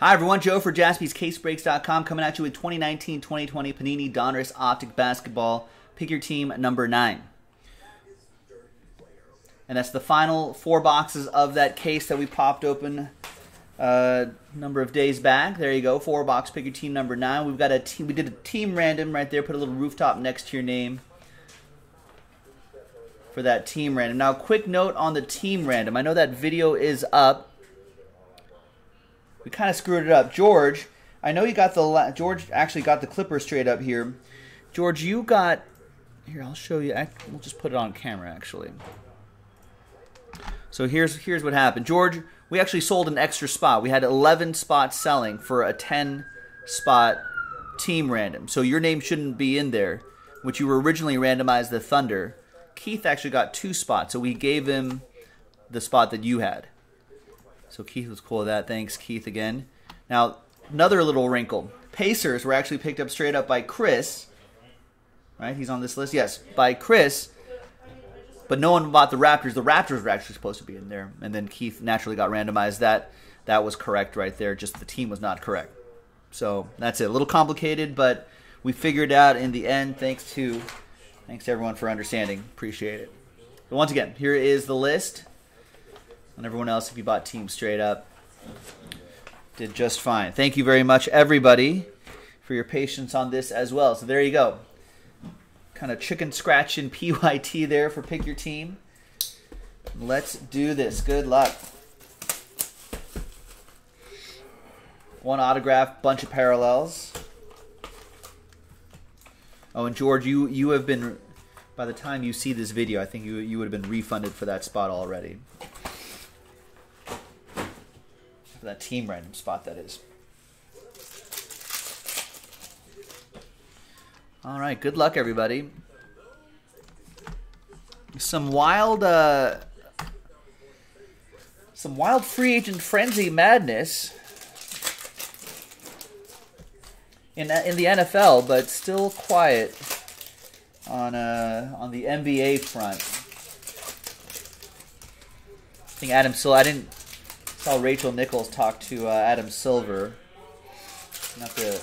Hi, everyone. Joe for jaspyscasebreaks.com coming at you with 2019 2020 Panini Donruss Optic Basketball. Pick your team number nine. And that's the final four boxes of that case that we popped open a uh, number of days back. There you go. Four box pick your team number nine. We've got a team. We did a team random right there. Put a little rooftop next to your name for that team random. Now, quick note on the team random. I know that video is up we kind of screwed it up. George, I know you got the George actually got the clipper straight up here. George, you got here. I'll show you. We'll just put it on camera actually. So here's here's what happened. George, we actually sold an extra spot. We had 11 spots selling for a 10 spot team random. So your name shouldn't be in there, which you were originally randomized the Thunder. Keith actually got two spots, so we gave him the spot that you had. So Keith was cool with that. Thanks, Keith, again. Now, another little wrinkle. Pacers were actually picked up straight up by Chris. Right? He's on this list. Yes, by Chris. But no one bought the Raptors. The Raptors were actually supposed to be in there. And then Keith naturally got randomized. That that was correct right there. Just the team was not correct. So that's it. A little complicated, but we figured out in the end. Thanks to thanks everyone for understanding. Appreciate it. But once again, here is the list and everyone else if you bought Team Straight Up. Did just fine. Thank you very much, everybody, for your patience on this as well. So there you go. Kind of chicken scratch and PYT there for Pick Your Team. Let's do this. Good luck. One autograph, bunch of parallels. Oh, and George, you you have been by the time you see this video, I think you you would have been refunded for that spot already. For that team random spot, that is. All right, good luck, everybody. Some wild, uh, some wild free agent frenzy madness in in the NFL, but still quiet on uh, on the NBA front. I think Adam Silver. I didn't saw Rachel Nichols talk to uh, Adam Silver. Not to,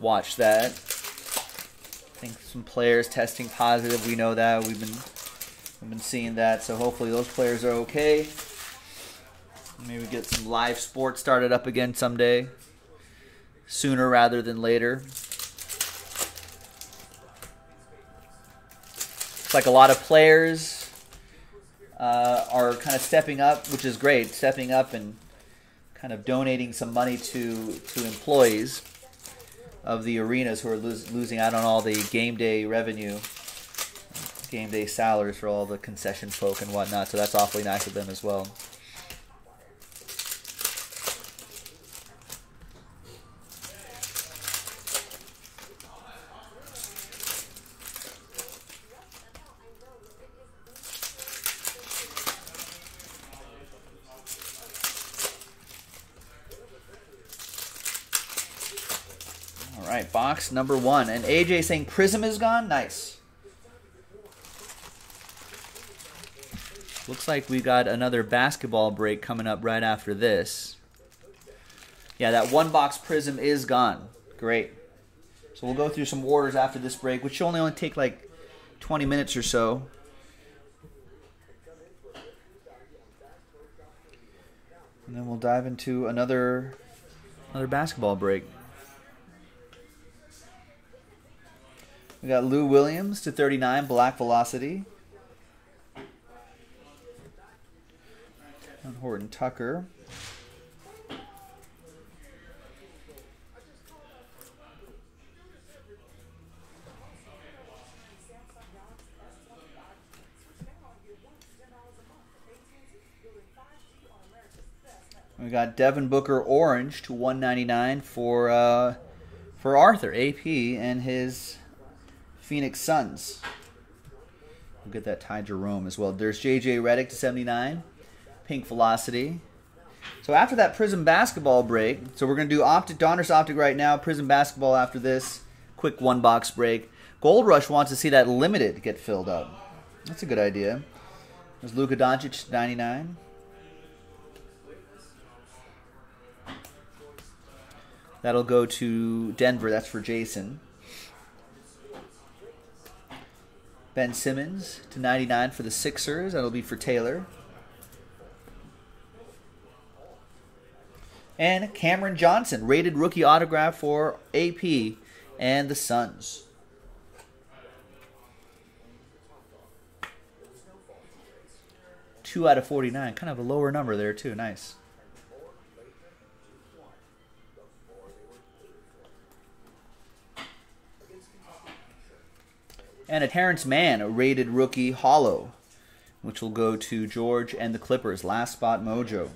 watch that. I think some players testing positive. We know that we've been we've been seeing that. So hopefully those players are okay. Maybe get some live sports started up again someday. Sooner rather than later. It's like a lot of players uh, are kind of stepping up, which is great, stepping up and kind of donating some money to to employees of the arenas who are losing out on all the game day revenue, game day salaries for all the concession folk and whatnot. So that's awfully nice of them as well. right, box number one. And AJ saying Prizm is gone? Nice. Looks like we got another basketball break coming up right after this. Yeah, that one box Prizm is gone. Great. So we'll go through some orders after this break, which should only only take like 20 minutes or so. And then we'll dive into another another basketball break. We got Lou Williams to 39, Black Velocity. And Horton Tucker. We got Devin Booker orange to 199 for uh, for Arthur AP and his Phoenix Suns. We'll get that Ty Jerome as well. There's JJ Redick to 79. Pink Velocity. So after that Prizm basketball break, so we're going to do Optic Donruss Optic right now, Prizm basketball after this. Quick one box break. Gold Rush wants to see that limited get filled up. That's a good idea. There's Luka Doncic 99. That'll go to Denver. That's for Jason. Ben Simmons to 99 for the Sixers. That'll be for Taylor. And Cameron Johnson, rated rookie autograph for AP and the Suns. Two out of 49. Kind of a lower number there, too. Nice. And a Terance Mann, a rated rookie hollow, which will go to George and the Clippers. Last spot mojo.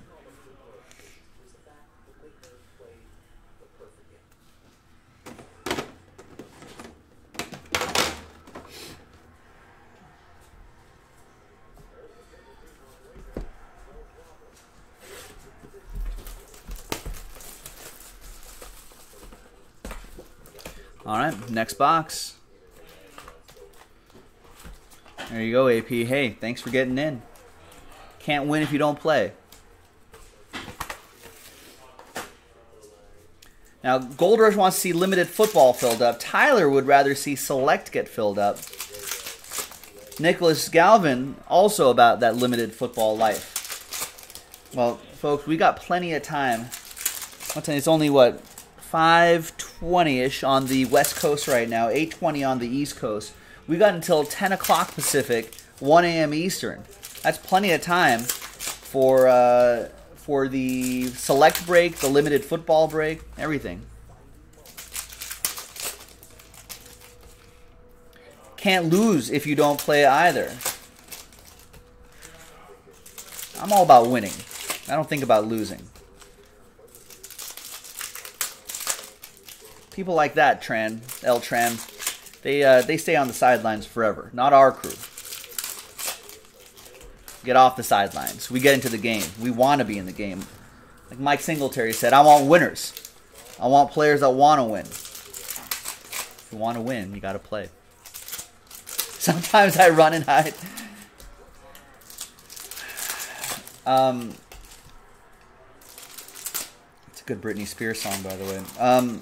All right, next box. There you go, AP. Hey, thanks for getting in. Can't win if you don't play. Now, Gold Rush wants to see limited football filled up. Tyler would rather see select get filled up. Nicholas Galvin also about that limited football life. Well, folks, we got plenty of time. I'll tell you, it's only what 5:20ish on the West Coast right now, 8:20 on the East Coast. We got until 10 o'clock Pacific, 1 a.m. Eastern. That's plenty of time for uh, for the select break, the limited football break, everything. Can't lose if you don't play either. I'm all about winning. I don't think about losing. People like that, Tran, L Tran, they uh, they stay on the sidelines forever. Not our crew. Get off the sidelines. We get into the game. We want to be in the game. Like Mike Singletary said, I want winners. I want players that want to win. If you want to win, you got to play. Sometimes I run and hide. Um, it's a good Britney Spears song, by the way. Um,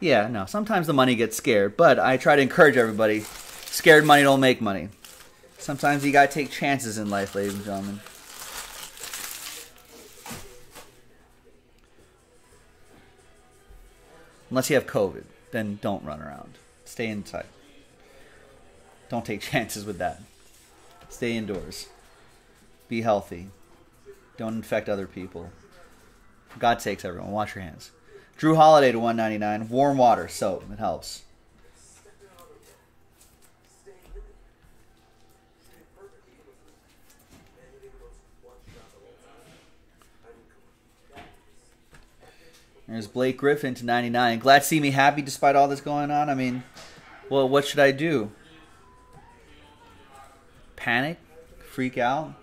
yeah, no. Sometimes the money gets scared, but I try to encourage everybody. Scared money don't make money. Sometimes you gotta take chances in life, ladies and gentlemen. Unless you have COVID, then don't run around. Stay inside. Don't take chances with that. Stay indoors. Be healthy. Don't infect other people. For God's sakes, everyone, wash your hands. Jrue Holiday to 199. Warm water soap. It helps. There's Blake Griffin to 99. Glad to see me happy despite all this going on. I mean, well, what should I do? Panic? Freak out?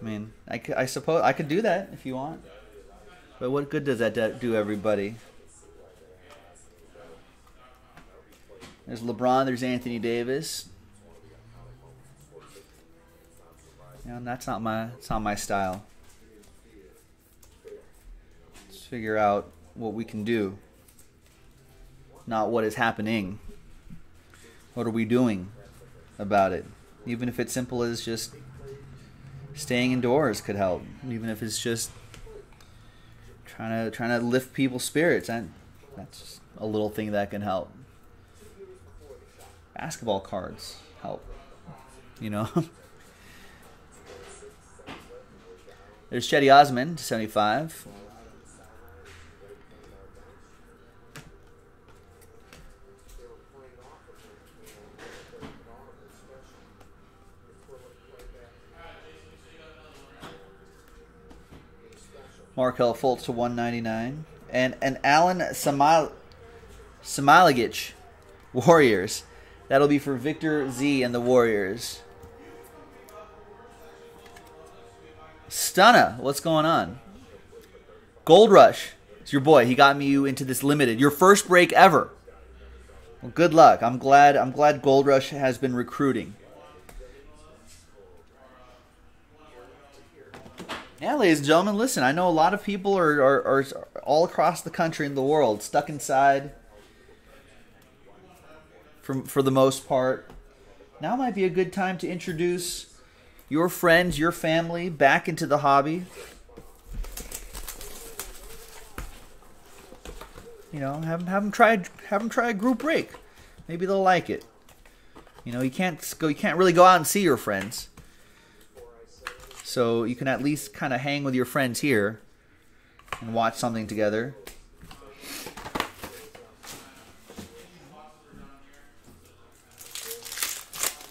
I mean, I, I suppose I could do that if you want. But what good does that do everybody? There's LeBron, there's Anthony Davis. You know, that's not my it's not my style. Let's figure out what we can do. Not what is happening. What are we doing about it? Even if it's simple as just staying indoors could help. Even if it's just trying to trying to lift people's spirits, and that's a little thing that can help. Basketball cards help, you know. There's Cedi Osman, 75. Markelle Fultz to 199. And and Alen Samal Smailagic, Warriors. That'll be for Victor Z and the Warriors. Stunna, what's going on? Gold Rush. It's your boy. He got me you into this limited. Your first break ever. Well, good luck. I'm glad I'm glad Gold Rush has been recruiting. Yeah, ladies and gentlemen, listen. I know a lot of people are, are, are all across the country and the world stuck inside. For for the most part, now might be a good time to introduce your friends, your family back into the hobby. You know, have them have them try have them try a group break. Maybe they'll like it. You know, you can't go you can't really go out and see your friends. So you can at least kind of hang with your friends here and watch something together.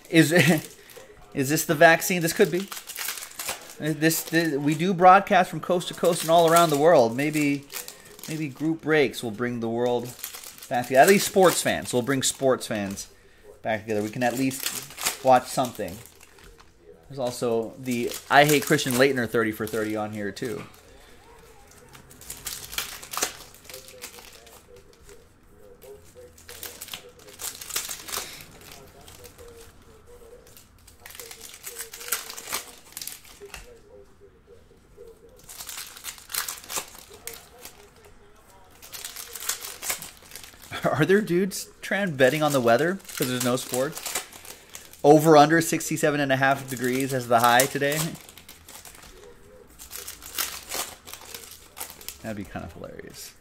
Is is this the vaccine? This could be. This, this we do broadcast from coast to coast and all around the world. Maybe maybe group breaks will bring the world back together. At least sports fans. We'll bring sports fans back together. We can at least watch something. There's also the I Hate Christian Laettner 30 for 30 on here too. Are there dudes trying betting on the weather because there's no sports? Over under 67 and a half degrees as the high today. That'd be kind of hilarious.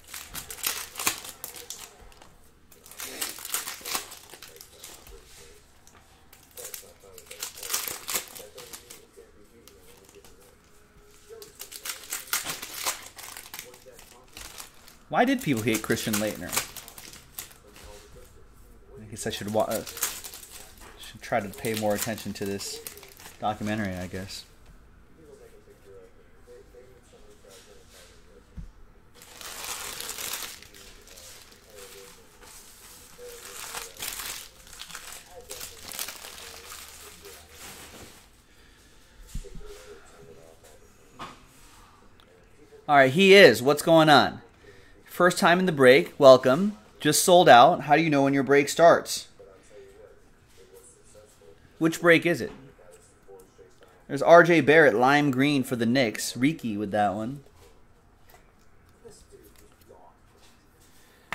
Why did people hate Christian Laettner? I guess I should wa- uh, try to pay more attention to this documentary. I guess. All right, he is. What's going on? First time in the break. Welcome. Just sold out. How do you know when your break starts? Which break is it? There's RJ Barrett, lime green for the Knicks. Riki with that one.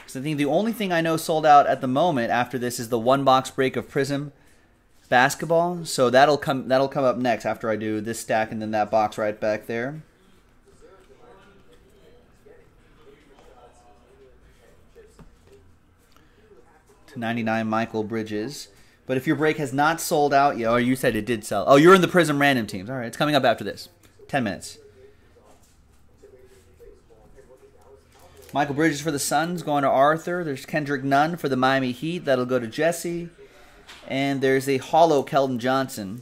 So I think the only thing I know sold out at the moment after this is the one box break of Prizm basketball. So that'll come that'll come up next after I do this stack and then that box right back there. To 99 Mikal Bridges. But if your break has not sold out yet, or oh, you said it did sell. Oh, you're in the Prizm random teams. All right, it's coming up after this. 10 minutes. Mikal Bridges for the Suns going to Arthur. There's Kendrick Nunn for the Miami Heat. That'll go to Jesse. And there's a hollow Keldon Johnson.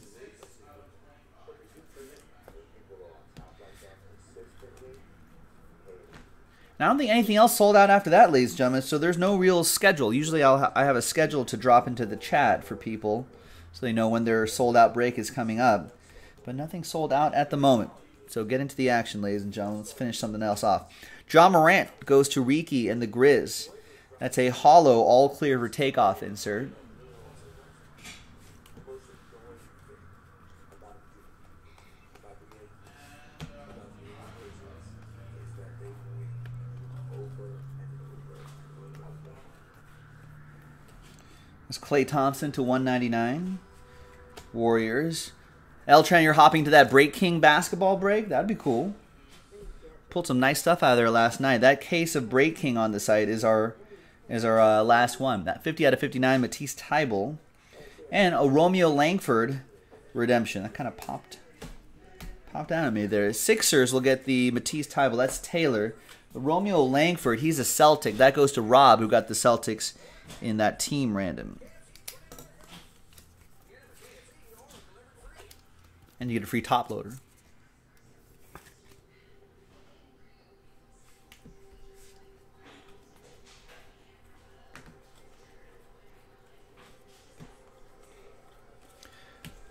I don't think anything else sold out after that, ladies and gentlemen. So there's no real schedule. Usually, I'll ha- I have a schedule to drop into the chat for people, so they know when their sold out break is coming up. But nothing sold out at the moment. So get into the action, ladies and gentlemen. Let's finish something else off. John Morant goes to Riki and the Grizz. That's a hollow, all clear for takeoff insert. Klay Thompson to 199. Warriors. Eltran, you're hopping to that Break King basketball break? That'd be cool. Pulled some nice stuff out of there last night. That case of Break King on the site is our is our uh, last one. That 50 out of 59 Matisse Thybulle. And a Romeo Langford redemption. That kind of popped popped out at me there. Sixers will get the Matisse Thybulle. That's Taylor. Romeo Langford, he's a Celtic. That goes to Rob, who got the Celtics in that team random. And you get a free top loader.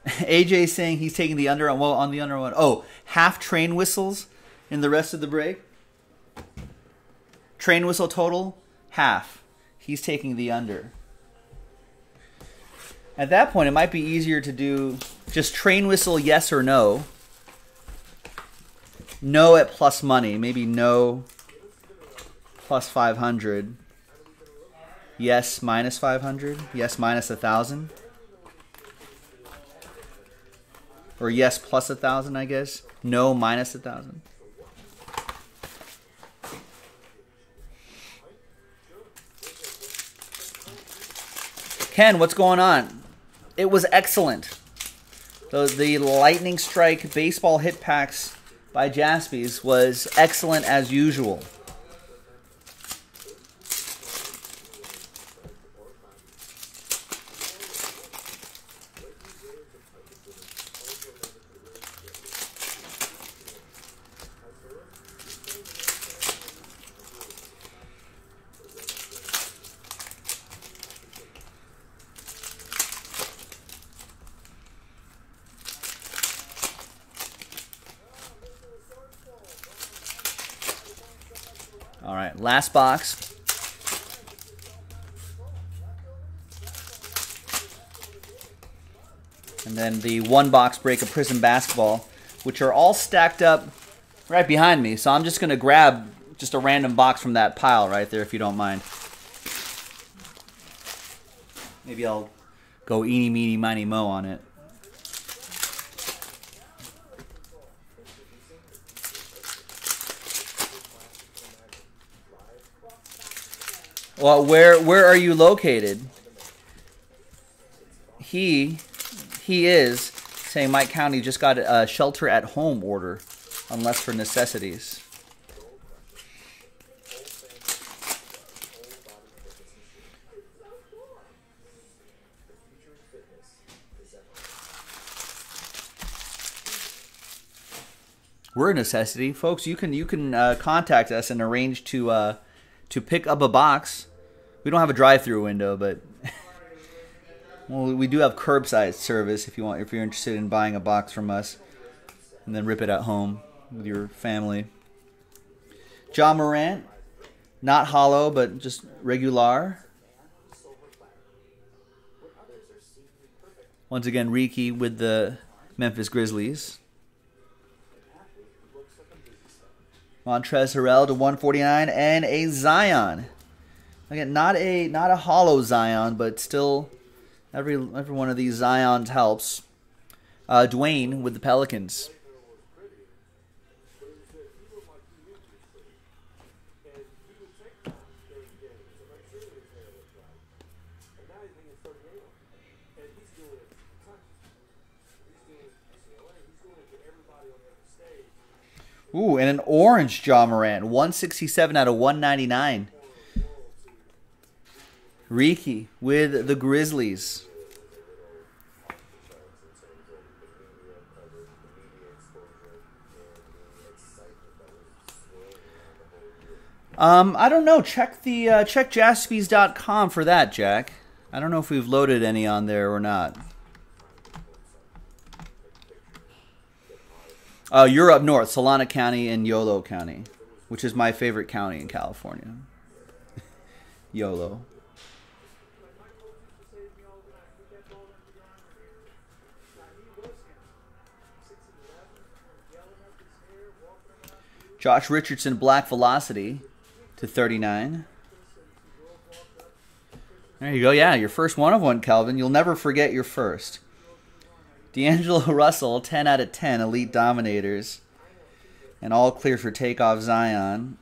AJ saying he's taking the under on well on the under one. Oh, half train whistles in the rest of the break. Train whistle total half. He's taking the under. At that point, it might be easier to do just train whistle yes or no. no at plus money. Maybe no plus 500. Yes minus 500. Yes minus 1,000. Or yes plus 1,000, I guess. No minus 1,000. Ken, what's going on? It was excellent. The, the Lightning Strike baseball hit packs by Jaspys was excellent as usual. All right, last box. And then the one box break of Prizm Basketball, which are all stacked up right behind me. So I'm just going to grab just a random box from that pile right there, if you don't mind. Maybe I'll go eeny, meeny, miny, mo on it. Well, where where are you located? He he is saying Mike County just got a shelter at home order, unless for necessities. We're a necessity, folks. You can you can uh, contact us and arrange to uh, to pick up a box we don't have a drive-through window, but well, we do have curbside service if you want if you're interested in buying a box from us and then rip it at home with your family. John Morant, not hollow, but just regular. Once again, Riki with the Memphis Grizzlies. Montrezl Harrell to 149 and a Zion. Again, not a not a hollow Zion, but still every every one of these Zions helps. Uh, Dwayne with the Pelicans. Ooh, and an orange Ja Morant, 167 out of 199. Riki with the Grizzlies. Um, I don't know. Check the uh, check jaspys.com for that, Jack. I don't know if we've loaded any on there or not. Uh, you're up north, Solano County and Yolo County, which is my favorite county in California. Yolo. Josh Richardson, Black Velocity to 39. There you go. Yeah, your first one of one, Calvin. You'll never forget your first. D'Angelo Russell, 10 out of 10, Elite Dominators. And all clear for takeoff Zion.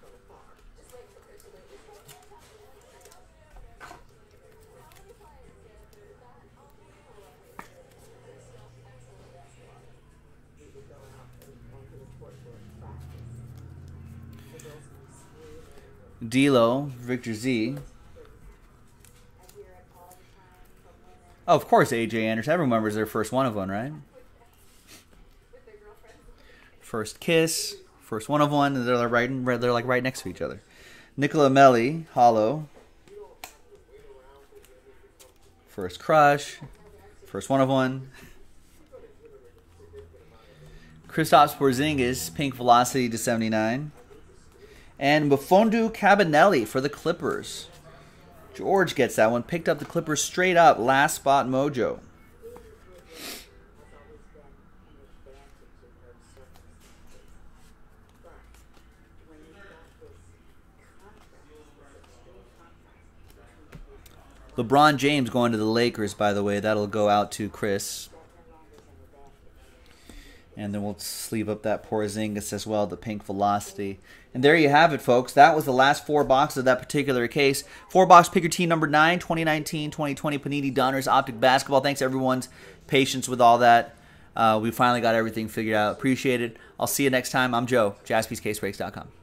D'Lo, Victor Z. Oh, of course, AJ Anderson. Everyone remembers their first one of one, right? First kiss, first one of one. They're like right, they're like right next to each other. Nicola Melli, Hollow. First crush, first one of one. Kristaps Porzingis, Pink Velocity to 79 and Mfiondu Kabengele for the Clippers. George gets that one. Picked up the Clippers straight up. Last spot mojo. LeBron James going to the Lakers, by the way. That'll go out to Chris. And then we'll sleeve up that Porzingis as well, the pink velocity. And there you have it, folks. That was the last four boxes of that particular case. Four box picker team number nine, 2019 2020 Panini Donruss Optic Basketball. Thanks everyone's patience with all that. Uh, we finally got everything figured out. Appreciate it. I'll see you next time. I'm Joe, jaspyscasebreaks.com.